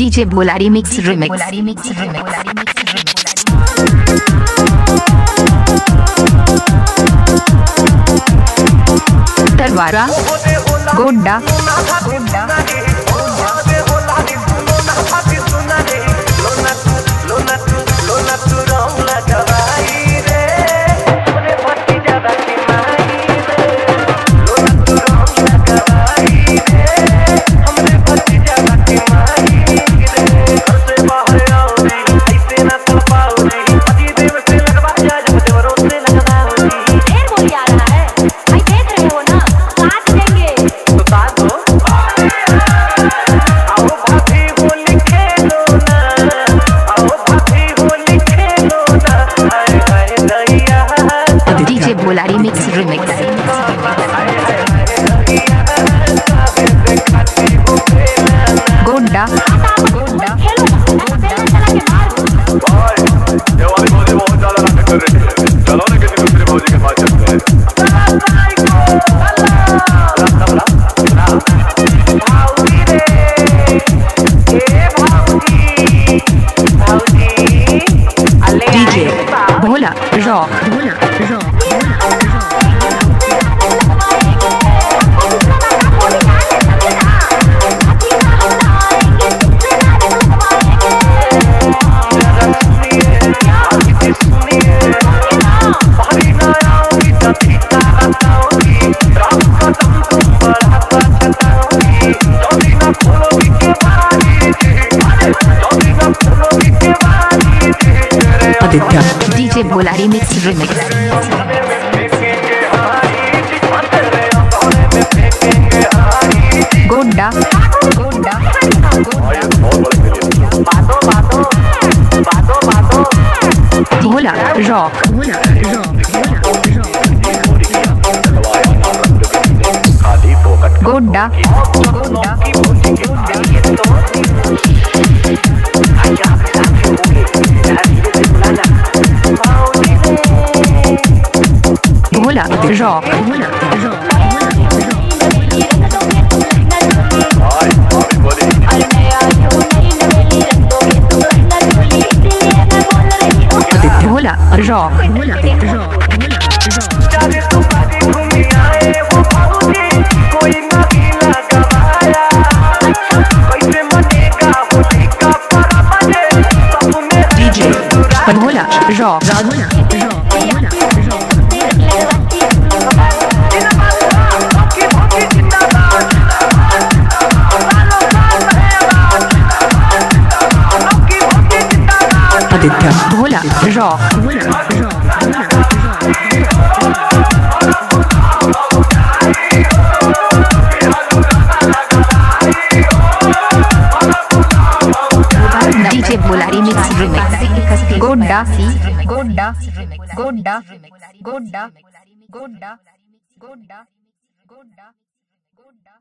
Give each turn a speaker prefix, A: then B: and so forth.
A: DJ बोलारी mix remix तरवारा गोड्डा
B: मौजी के पास चलते हैं
A: DJ Bhola rock.
B: Aditya
A: DJ Bholari mix remix Godda Bhola rock Bhola rock
B: खाली फोकट
A: Жок. Жок. Диджей. Подгуля.
B: Жок.
A: Жок. des cas. Voilà, DJ Bola Remix Remix Godda Godda Godda Godda Godda Godda Godda Godda